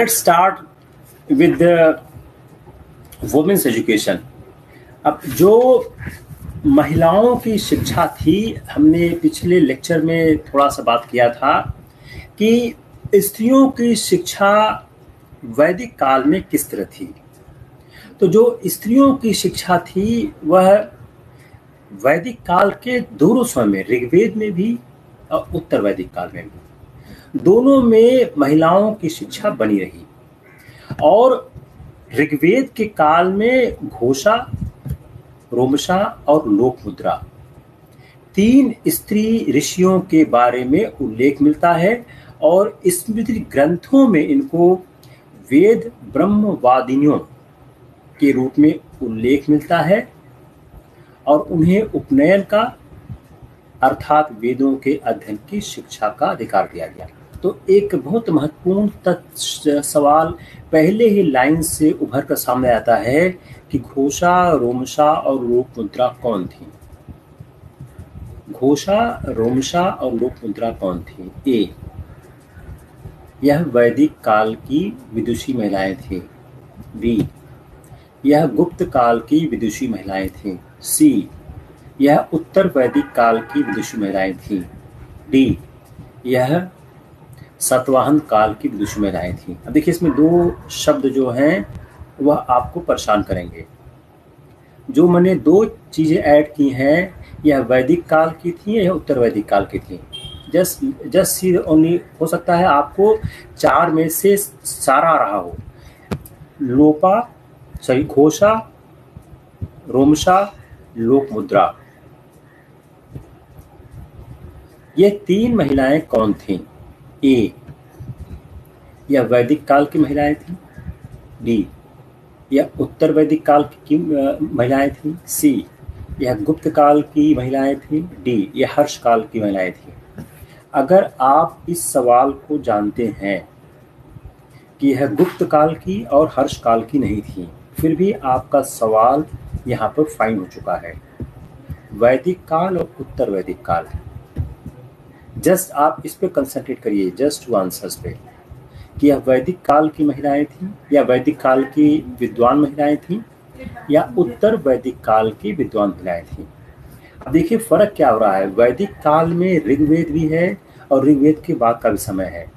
start with the women's education. अब जो महिलाओं की शिक्षा थी, हमने पिछले लेक्चर में थोड़ा सा बात किया था कि स्त्रियों की शिक्षा वैदिक काल में किस तरह थी। तो जो स्त्रियों की शिक्षा थी, वह वैदिक काल के दोनों समय में, ऋग्वेद में भी और उत्तर वैदिक काल में भी। दोनों में महिलाओं की शिक्षा बनी रही। और ऋग्वेद के काल में घोषा, रोमशा और लोक मुद्रा तीन स्त्री ऋषियों के बारे में उल्लेख मिलता है और स्मृति ग्रंथों में इनको वेद ब्रह्मवादिनियों के रूप में उल्लेख मिलता है और उन्हें उपनयन का अर्थात वेदों के अध्ययन की शिक्षा का अधिकार दिया गया। तो एक बहुत महत्वपूर्ण सवाल पहले ही लाइन से उभर कर सामने आता है कि घोषा, रोमशा और लोक मुद्रा कौन थी? घोषा, रोमशा और लोक मुद्रा कौन थी? ए, यह वैदिक काल की विदुषी महिलाएँ थी। बी, यह गुप्त काल की विदुषी महिलाएँ थी। सी, यह उत्तर वैदिक काल की विदुषी महिलाएँ थी। डी, यह सतवाहन काल की विदुषी महिलाएँ थी। अब देखिए, इसमें दो शब्द जो हैं, वह आपको परेशान करेंगे। जो मैंने दो चीज़ें ऐड की हैं, यह वैदिक काल की थी या उत्तर वैदिक काल की थी? जस्ट जस्ट सी ओनली हो सकता है आपको चार में से सारा रहा हो। लोपा सही घोषा, रोमशा लोक मुद्रा ये तीन महिलाएँ कौन थीं? ए यह वैदिक काल की महिलाएँ थीं? डी यह उत्तर वैदिक काल की महिलाएँ थीं? सी यह गुप्त काल की महिलाएँ थीं? डी यह हर्ष काल की महिलाएँ थीं? अगर आप इस सवाल को जानते हैं कि यह गुप्त काल की और हर्ष काल की नहीं थी, फिर भी आपका सवाल यहाँ पर फाइन हो चुका है। वैदिक काल और उत्तर वैदिक काल जस्ट आप इस पे कंसंट्रेट करिए जस्ट टू आंसर्स पे, कि यह वैदिक काल की महिलाएँ थी, या वैदिक काल की विद्वान महिलाएँ थी, या उत्तर वैदिक काल की विद्वान महिलाएँ थी। अब देखिए फ़र्क क्या हो रहा है। वैदिक काल में ऋग्वेद भी है और ऋग्वेद के बाद का भी समय है।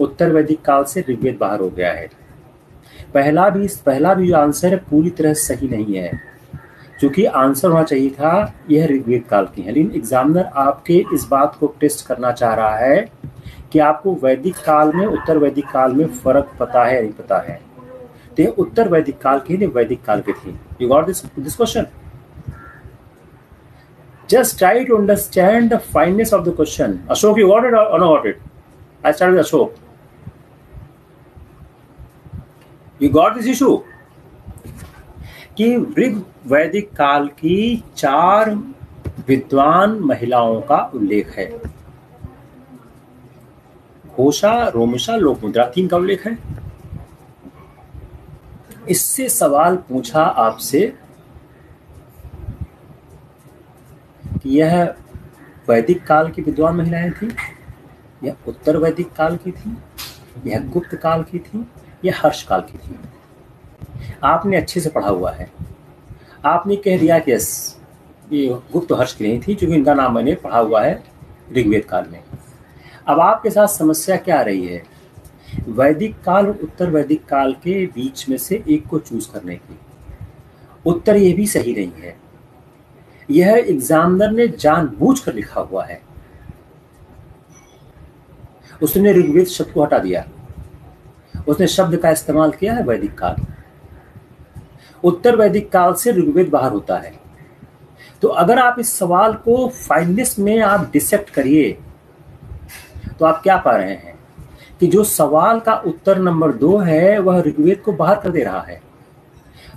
उत्तर वैदिक काल से ऋग्वेद बाहर हो गया है। पहला भी पहला भी जो आंसर है, पूरी तरह सही नहीं है। क्योंकि आंसर होना चाहिए था, यह ऋग्वेद काल की है। लेकिन एग्जामिनर आपके इस बात को टेस्ट करना चाह रहा है कि आपको वैदिक काल में, उत्तर वैदिक काल में फ़र्क पता है, नहीं पता है। तो ये उत्तर वैदिक काल की नहीं, वैदिक काल की थी। You got this this question just try to understand the fineness of the question. Ashok, you got it or not got it? I started with ashok. You got this issue कि ऋग वैदिक काल की चार विद्वान महिलाओं का उल्लेख है। घोषा, रोमशा, लोकमुद्रा, तीन का उल्लेख है। इससे सवाल पूछा आपसे कि यह वैदिक काल की विद्वान महिलाएँ थी यह उत्तर वैदिक काल की थी यह गुप्त काल की थी यह हर्ष काल की थी? आपने अच्छे से पढ़ा हुआ है। आपने कह दिया कि यस, ये गुप्त हर्ष की नहीं थी क्योंकि इनका नाम मैंने पढ़ा हुआ है ऋग्वेद काल में। अब आपके साथ समस्या क्या आ रही है? वैदिक काल और उत्तर वैदिक काल के बीच में से एक को चूज़ करने की। उत्तर ये भी सही नहीं है। यह एग्जामिनर ने जानबूझ कर लिखा हुआ है। उसने ऋग्वेद शब्द को हटा दिया। उसने शब्द का इस्तेमाल किया है वैदिक काल। उत्तर वैदिक काल से ऋग्वेद बाहर होता है। तो अगर आप इस सवाल को फाइनलिस्ट में आप डिसेक्ट करिए तो आप क्या पा रहे हैं? कि जो सवाल का उत्तर नंबर दो है, वह ऋग्वेद को बाहर कर दे रहा है।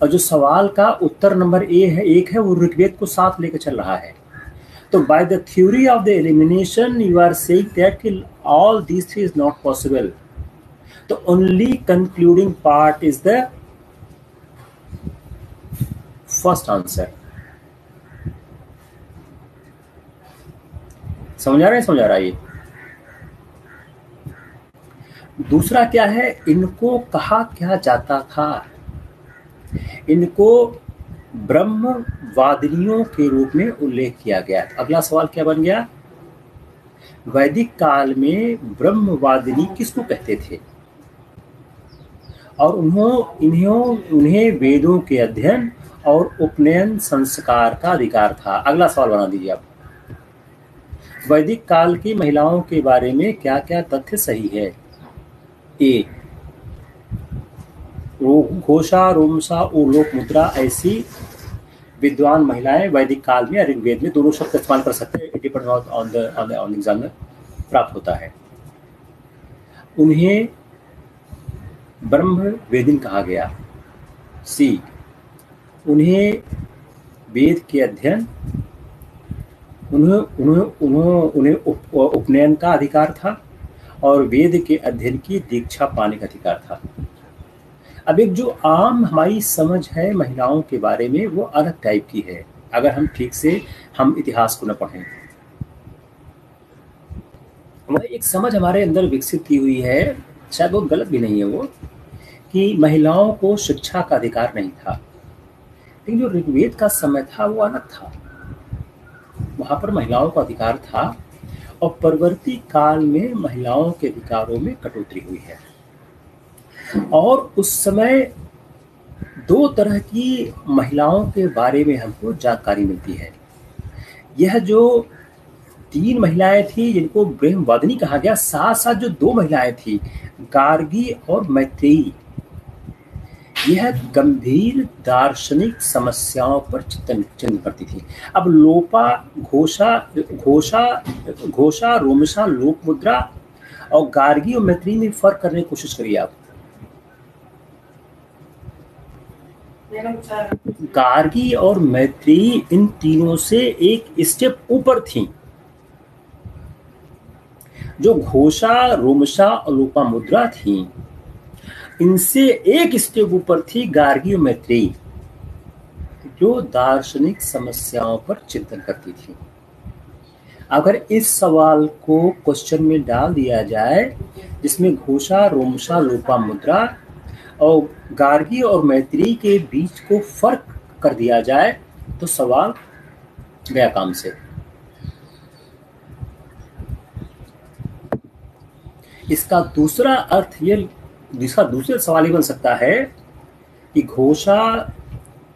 और जो सवाल का उत्तर नंबर ए है, एक है, वो ऋग्वेद को साथ लेकर चल रहा है। तो by the theory of the elimination you are saying that all this is not possible the only concluding part is the first answer समझा रहा है? समझ रहा ये? दूसरा क्या है? इनको कहा क्या जाता था? इनको ब्रह्मवादिनियों के रूप में उल्लेख किया गया अगला सवाल क्या बन गया? वैदिक काल में ब्रह्मवादिनी किसको कहते थे? और उन्हों, इन्हों, उन्हें वेदों के अध्ययन और उपनयन संस्कार का अधिकार था। अगला सवाल बना दीजिए आप। वैदिक काल की महिलाओं के बारे में क्या क्या तथ्य सही है? ए घोषा, रोमसा और लोक मुद्रा ऐसी विद्वान महिलाएँ वैदिक काल में ऋग्वेद में दोनों शब्द इस्तेमाल कर सकते हैं। Depend on the on examiner प्राप्त होता है। उन्हें ब्रह्म वेदिन कहा गया। सी उन्हें वेद के अध्ययन उन्हें उन्हें उन्हें उन्हें उप, उपनयन का अधिकार था और वेद के अध्ययन की दीक्षा पाने का अधिकार था। अब एक जो आम हमारी समझ है महिलाओं के बारे में वो अलग टाइप की है अगर हम ठीक से हम इतिहास को न पढ़ें। एक समझ हमारे अंदर विकसित की हुई है शायद बहुत गलत भी नहीं है वो, कि महिलाओं को शिक्षा का अधिकार नहीं था। लेकिन जो ऋग्वेद का समय था, वो अलग था। वहाँ पर महिलाओं का अधिकार था और परवर्ती काल में महिलाओं के अधिकारों में कटौती हुई है। और उस समय दो तरह की महिलाओं के बारे में हमको जानकारी मिलती है। यह जो तीन महिलाएँ थी, जिनको ब्रह्मवादिनी कहा गया। साथ साथ जो दो महिलाएँ थी, गार्गी और मैत्रेयी। यह गंभीर दार्शनिक समस्याओं पर चिंतन चिंतन करती थी। अब लोपा, घोषा घोषा घोषा, रोमशा लोक मुद्रा और गार्गी और मैत्री में फ़र्क करने की कोशिश करिए आप। गार्गी और मैत्री इन तीनों से एक स्टेप ऊपर थी। जो घोषा, रोमशा और लोपा मुद्रा थी, इनसे एक स्टेप ऊपर थी गार्गी और मैत्रेयी, जो दार्शनिक समस्याओं पर चिंतन करती थी। अगर इस सवाल को क्वेश्चन में डाल दिया जाए, जिसमें घोषा, रोमशा लोपा मुद्रा और गार्गी और मैत्री के बीच को फ़र्क कर दिया जाए तो सवाल गया काम से। इसका दूसरा अर्थ ये, जिसका दूसरा सवाल ही बन सकता है कि घोषा,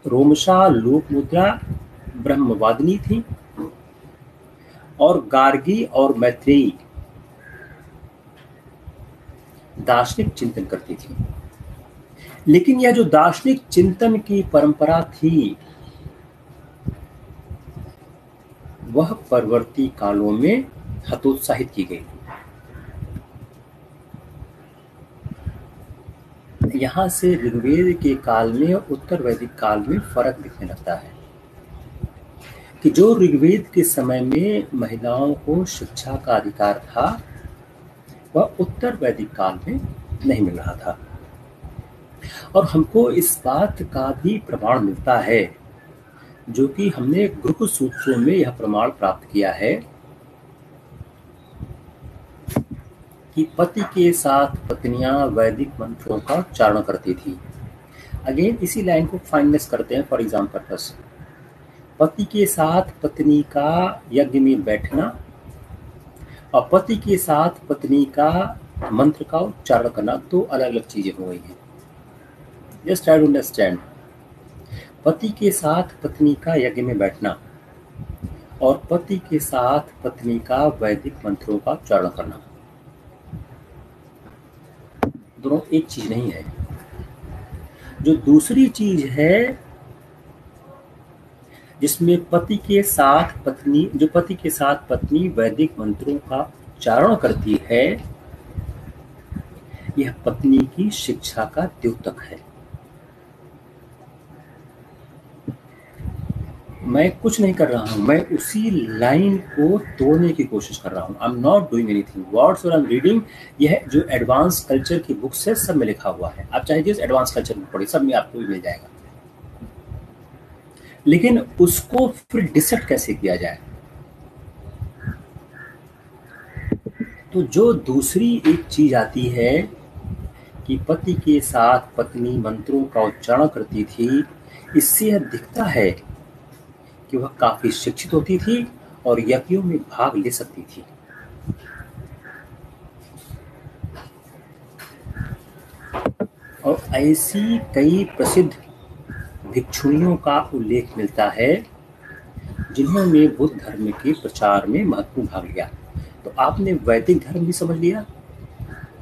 रोमशा, लोक मुद्रा, ब्रह्मवादिनी थी और गार्गी और मैत्रेयी दार्शनिक चिंतन करती थी। लेकिन यह जो दार्शनिक चिंतन की परंपरा थी, वह परवर्ती कालों में हतोत्साहित की गई यहाँ से ऋग्वेद के काल में और उत्तर वैदिक काल में फ़र्क दिखने लगता है कि जो ऋग्वेद के समय में महिलाओं को शिक्षा का अधिकार था, वह उत्तर वैदिक काल में नहीं मिल रहा था। और हमको इस बात का भी प्रमाण मिलता है, जो कि हमने ग्रुप सूत्रों में यह प्रमाण प्राप्त किया है कि पति के साथ पत्नियाँ वैदिक मंत्रों का उच्चारण करती थी। अगेन इसी लाइन को फाइननेस करते हैं फॉर एग्ज़ाम पर्पस पति के साथ पत्नी का यज्ञ में बैठना और पति के साथ पत्नी का मंत्र का उच्चारण करना, दो तो अलग अलग चीज़ें हो गई हैं। जस्ट आई अंडरस्टैंड पति के साथ पत्नी का यज्ञ में बैठना और पति के साथ पत्नी का वैदिक मंत्रों का उच्चारण करना। दोनों एक चीज़ नहीं है। जो दूसरी चीज़ है, जिसमें पति के साथ पत्नी, जो पति के साथ पत्नी वैदिक मंत्रों का उच्चारण करती है, यह पत्नी की शिक्षा का द्योतक है। मैं कुछ नहीं कर रहा हूँ, मैं उसी लाइन को तोड़ने की कोशिश कर रहा हूँ। I am not doing anything words और आई एम रीडिंग यह जो एडवांस कल्चर की बुक्स है, सब में लिखा हुआ है। आप चाहे जिस एडवांस कल्चर में पढ़िए सब में आपको भी मिल जाएगा। लेकिन उसको फिर डिसेक्ट कैसे किया जाए? तो जो दूसरी एक चीज़ आती है कि पति के साथ पत्नी मंत्रों का उच्चारण करती थी, इससे यह दिखता है कि वह काफ़ी शिक्षित होती थी और यज्ञों में भाग ले सकती थी। और ऐसी कई प्रसिद्ध भिक्षुणियों का उल्लेख मिलता है, जिन्होंने बुद्ध धर्म के प्रचार में महत्वपूर्ण भाग लिया। तो आपने वैदिक धर्म भी समझ लिया?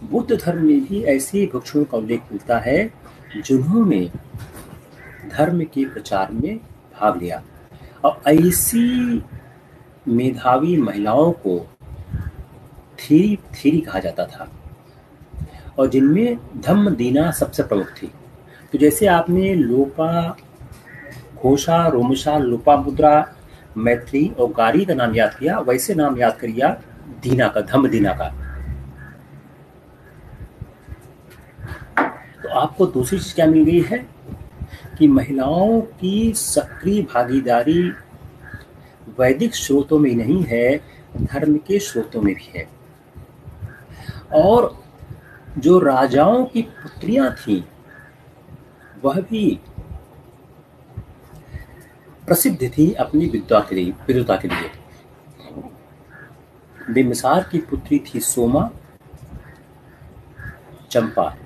बुद्ध धर्म में भी ऐसी भिक्षुओं का उल्लेख मिलता है, जिन्होंने धर्म के प्रचार में भाग लिया। और ऐसी मेधावी महिलाओं को थीरी थीरी कहा जाता था। और जिनमें धम्म दीना सबसे प्रमुख थी। तो जैसे आपने लोपा, घोषा, रोमशा, लोपा मुद्रा, मैत्री और गारी का नाम याद किया, वैसे नाम याद करिए दीना का, धम्म दीना का। तो आपको दूसरी चीज़ क्या मिल गई है? कि महिलाओं की सक्रिय भागीदारी वैदिक स्रोतों में नहीं है, धर्म के स्रोतों में भी है। और जो राजाओं की पुत्रियाँ थी, वह भी प्रसिद्ध थी अपनी विद्वा के लिए विद्वता के लिए। बिम्बिसार की पुत्री थी सोमा, चंपा।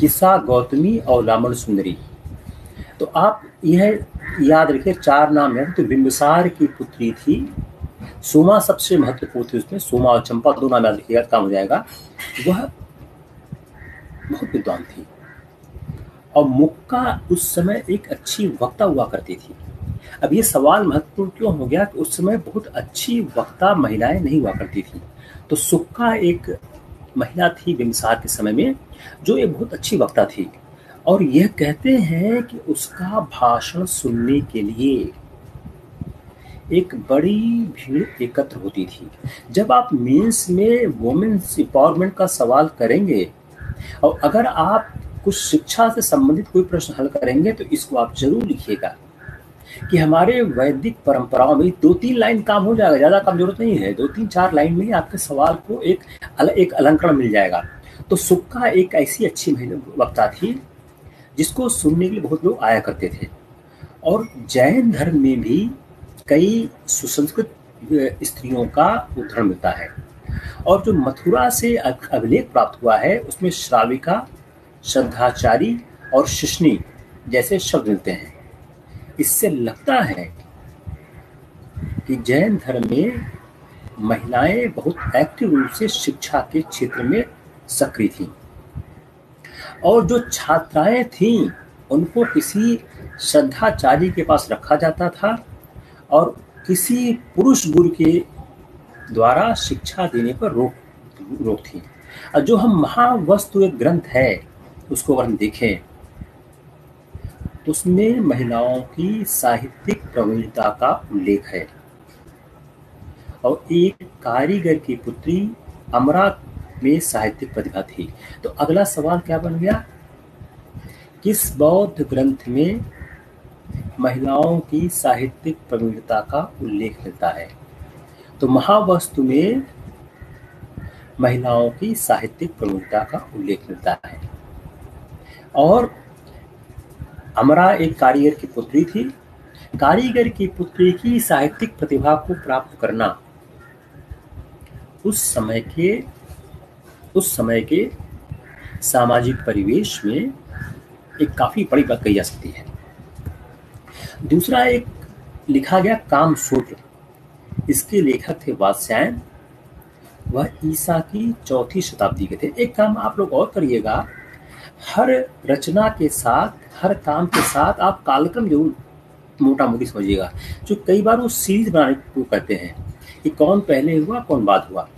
किसा गौतमी और लामण सुंदरी। तो आप यह याद रखिए, चार नाम है। तो बिंबिसार की पुत्री थी, सोमा सबसे महत्वपूर्ण थी उसमें, सोमा और चंपा दो नाम याद रखिएगा, काम हो जाएगा। वह बहुत विद्वान थी और मुक्का उस समय एक अच्छी वक्ता हुआ करती थी। अब ये सवाल महत्वपूर्ण क्यों हो गया कि उस समय बहुत अच्छी वक्ता महिलाएँ नहीं हुआ करती थी? तो सुक्का एक महिला थी बिमसार के समय में, जो एक बहुत अच्छी वक्ता थी। और यह कहते हैं कि उसका भाषण सुनने के लिए एक बड़ी भीड़ एकत्र होती थी। जब आप मेंस में वुमेन्स एम्पावरमेंट का सवाल करेंगे, और अगर आप कुछ शिक्षा से संबंधित कोई प्रश्न हल करेंगे तो इसको आप ज़रूर लिखिएगा। कि हमारे वैदिक परंपराओं में दो तीन लाइन काम हो जाएगा ज़्यादा काम ज़रूरत नहीं है। दो तीन चार लाइन में आपके सवाल को एक अल, एक अलंकरण मिल जाएगा। तो सुक्का एक ऐसी अच्छी वक्ता थी जिसको सुनने के लिए बहुत लोग आया करते थे। और जैन धर्म में भी कई सुसंस्कृत स्त्रियों का उदाहरण मिलता है। और जो मथुरा से अभिलेख प्राप्त हुआ है उसमें श्राविका श्रद्धाचारी और शिष्णी जैसे शब्द मिलते हैं। इससे लगता है कि जैन धर्म में महिलाएँ बहुत एक्टिव रूप से शिक्षा के क्षेत्र में सक्रिय थी। और जो छात्राएँ थीं, उनको किसी श्रद्धाचार्य के पास रखा जाता था और किसी पुरुष गुरु के द्वारा शिक्षा देने पर रोक रोक थी। और जो हम महावस्तु एक ग्रंथ है, उसको अगर हम देखें उसमें महिलाओं की साहित्यिक प्रवीणता का उल्लेख है। और एक कारीगर की पुत्री अमरा में साहित्यिक प्रतिभा थी। तो अगला सवाल क्या बन गया? किस बौद्ध ग्रंथ में महिलाओं की साहित्यिक प्रवीणता का उल्लेख मिलता है? तो महावस्तु में महिलाओं की साहित्यिक प्रवीणता का उल्लेख मिलता है। और अमरा एक कारीगर की पुत्री थी। कारीगर की पुत्री की साहित्यिक प्रतिभा को प्राप्त करना। उस समय के, उस समय के सामाजिक परिवेश में एक काफ़ी बड़ी बात कही जा सकती है। दूसरा एक लिखा गया काम सूत्र। इसके लेखक थे वात्स्यायन। वह ईसा की चौथी शताब्दी के थे। एक काम आप लोग और करिएगा। हर रचना के साथ, हर काम के साथ आप कालक्रम ज़रूर मोटा मोटी समझिएगा। जो कई बार वो सीरीज़ बनाने को कहते हैं। कि कौन पहले हुआ, कौन बाद हुआ।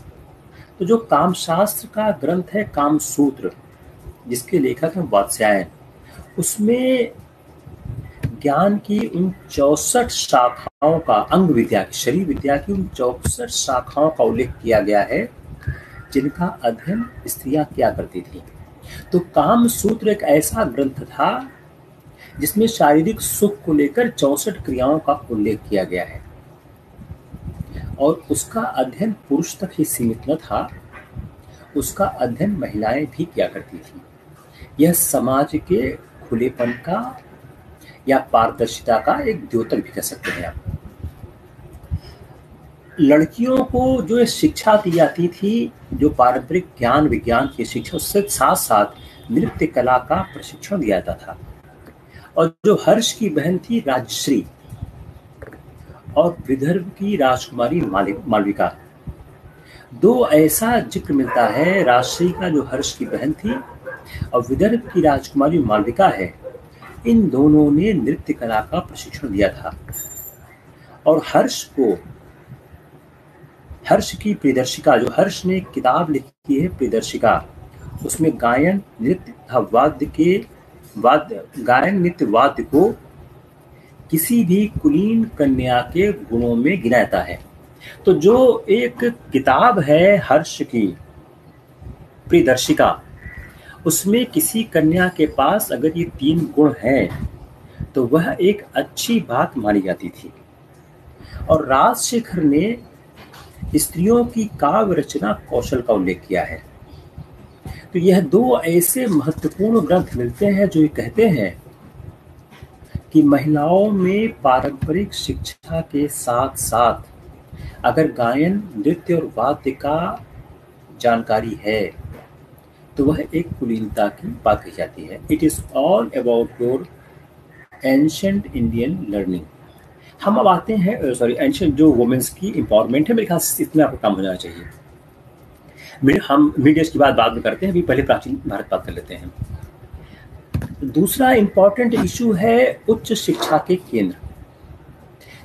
तो जो काम शास्त्र का ग्रंथ है काम सूत्र जिसके लेखक हैं वात्स्यायन, उसमें ज्ञान की उन चौसठ शाखाओं का, अंग विद्या की, शरीर विद्या की उन चौसठ शाखाओं का उल्लेख किया गया है, जिनका अध्ययन स्त्रियाँ क्या करती थी। तो काम सूत्र एक ऐसा ग्रंथ था जिसमें शारीरिक सुख को लेकर चौसठ क्रियाओं का उल्लेख किया गया है। और उसका अध्ययन पुरुष तक ही सीमित न था, उसका अध्ययन महिलाएँ भी किया करती थी। यह समाज के खुलेपन का या पारदर्शिता का एक द्योतक भी कह सकते हैं आप। लड़कियों को जो ये शिक्षा दी जाती थी, जो पारंपरिक ज्ञान, विज्ञान की शिक्षा उसके साथ साथ नृत्य कला का प्रशिक्षण दिया जाता था। और जो हर्ष की बहन थी राजश्री और विदर्भ की राजकुमारी मालविका। दो ऐसा ज़िक्र मिलता है, राजश्री का जो हर्ष की बहन थी और विदर्भ की राजकुमारी मालविका है। इन दोनों ने नृत्य कला का प्रशिक्षण दिया था। और हर्ष को हर्ष की प्रियदर्शिका, जो हर्ष ने किताब लिखी है प्रियदर्शिका, उसमें गायन नृत्य वाद्य के वाद्य, गायन नृत्य वाद्य को किसी भी कुलीन कन्या के गुणों में गिनाता है। तो जो एक किताब है हर्ष की, प्रियदर्शिका, उसमें किसी कन्या के पास अगर ये तीन गुण हैं तो वह एक अच्छी बात मानी जाती थी। और राजशेखर ने स्त्रियों की काव्य रचना कौशल का उल्लेख किया है। तो यह दो ऐसे महत्वपूर्ण ग्रंथ मिलते हैं जो ये कहते हैं कि महिलाओं में पारंपरिक शिक्षा के साथ साथ अगर गायन, नृत्य और वाद्य का जानकारी है तो वह एक कुलीनता की बात कही जाती है। It is all about your ancient Indian learning हम अब आते हैं सॉरी एंशियंट जो वुमेंस की इंपावरमेंट है, मेरे ख्याल से इतना आपको काम हो जाना चाहिए हम मीडियस की बात बाद में करते हैं, अभी पहले प्राचीन भारत बात कर लेते हैं। दूसरा इंपॉर्टेंट इशू है उच्च शिक्षा के केंद्र।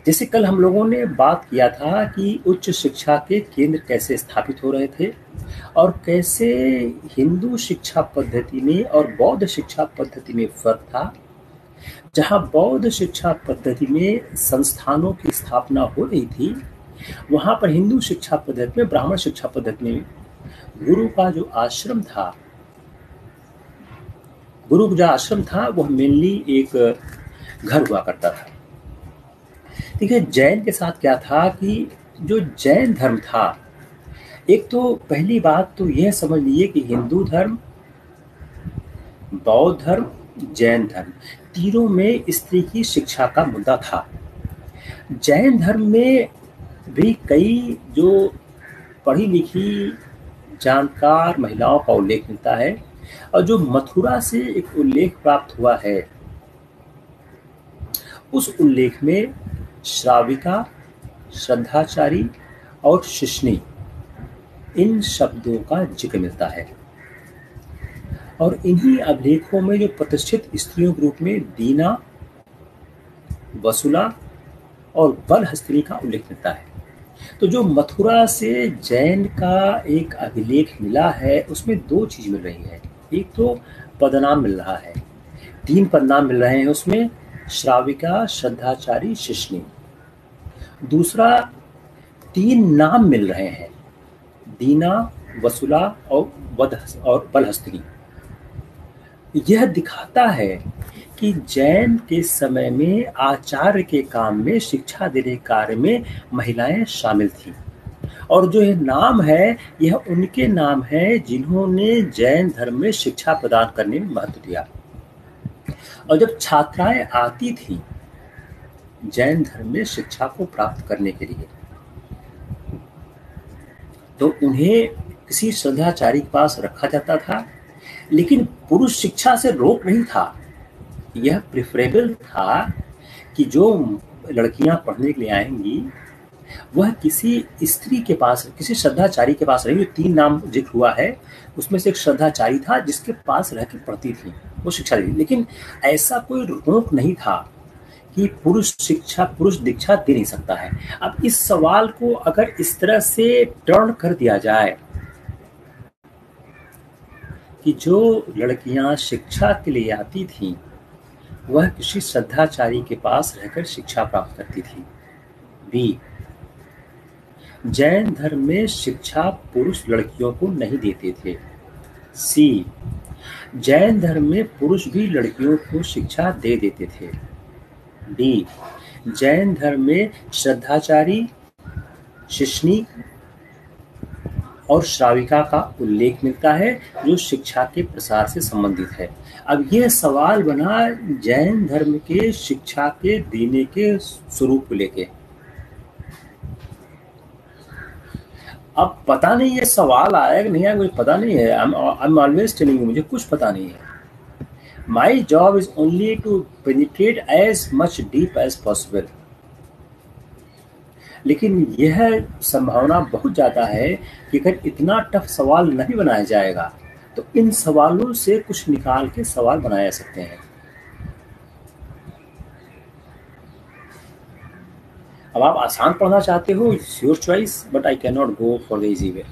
जैसे कल हम लोगों ने बात किया था कि उच्च शिक्षा के केंद्र कैसे स्थापित हो रहे थे और कैसे हिंदू शिक्षा पद्धति में और बौद्ध शिक्षा पद्धति में फ़र्क था। जहाँ बौद्ध शिक्षा पद्धति में संस्थानों की स्थापना हो रही थी, वहाँ पर हिंदू शिक्षा पद्धति में, ब्राह्मण शिक्षा पद्धति में गुरु का जो आश्रम था, गुरु का जो आश्रम था, वह मेनली एक घर हुआ करता था। देखिए, जैन के साथ क्या था कि जो जैन धर्म था, एक तो पहली बात तो यह समझ लीजिए कि हिंदू धर्म, बौद्ध धर्म, जैन धर्म। तीनों में स्त्री की शिक्षा का मुद्दा था। जैन धर्म में भी कई जो पढ़ी लिखी जानकार महिलाओं का उल्लेख मिलता है और जो मथुरा से एक उल्लेख प्राप्त हुआ है। उस उल्लेख में श्राविका, श्रद्धाचारी और शिष्णी इन शब्दों का ज़िक्र मिलता है। और इन्हीं अभिलेखों में जो प्रतिष्ठित स्त्रियों के रूप में दीना, वसुला और बलहस्त्री का उल्लेख मिलता है। तो जो मथुरा से जैन का एक अभिलेख मिला है, उसमें दो चीज़ मिल रही है। एक तो पदनाम मिल रहा है। तीन पदनाम मिल रहे हैं उसमें, श्राविका, श्रद्धाचारी, शिष्णी। दूसरा, तीन नाम मिल रहे हैं, दीना, वसुला और वध और यह दिखाता है कि जैन के समय में, आचार्य के काम में, शिक्षा देने कार्य में महिलाएँ शामिल थी। और जो यह नाम है, यह उनके नाम है जिन्होंने जैन धर्म में शिक्षा प्रदान करने में महत्व दिया। और जब छात्राएँ आती थी, जैन धर्म में शिक्षा को प्राप्त करने के लिए तो उन्हें किसी श्रद्धाचारी के पास रखा जाता था लेकिन पुरुष शिक्षा से रोक नहीं था। यह प्रिफरेबल था कि जो लड़कियाँ पढ़ने के लिए आएँगी, वह किसी स्त्री के पास, किसी श्रद्धाचारी के पास रही तीन नाम ज़िक्र हुआ है। उसमें से एक श्रद्धाचारी था जिसके पास रह के पढ़ती थी, वो शिक्षा दी लेकिन ऐसा कोई रोक नहीं था कि पुरुष शिक्षा, पुरुष दीक्षा दे नहीं सकता है। अब इस सवाल को अगर इस तरह से टर्न कर दिया जाए कि जो लड़कियाँ शिक्षा के लिए आती थीं, वह किसी श्रद्धाचारी के पास रहकर शिक्षा प्राप्त करती थी। बी, जैन धर्म में शिक्षा पुरुष लड़कियों को नहीं देते थे। सी, जैन धर्म में पुरुष भी लड़कियों को शिक्षा दे देते थे। डी, जैन धर्म में श्रद्धाचारी शिष्णी और श्राविका का उल्लेख मिलता है, जो शिक्षा के प्रसार से संबंधित है। अब यह सवाल बना जैन धर्म के शिक्षा के देने के स्वरूप को लेके। अब पता नहीं ये सवाल आया कि नहीं आया, मुझे पता नहीं है। आई एम ऑलवेज टेलिंग मुझे कुछ पता नहीं है। My job is only to penetrate as much deep as possible लेकिन यह संभावना बहुत ज़्यादा है कि अगर इतना टफ सवाल नहीं बनाया जाएगा तो इन सवालों से कुछ निकाल के सवाल बनाए जा सकते हैं। अब आप आसान पढ़ना चाहते हो it's your choice but I can not go for the easy way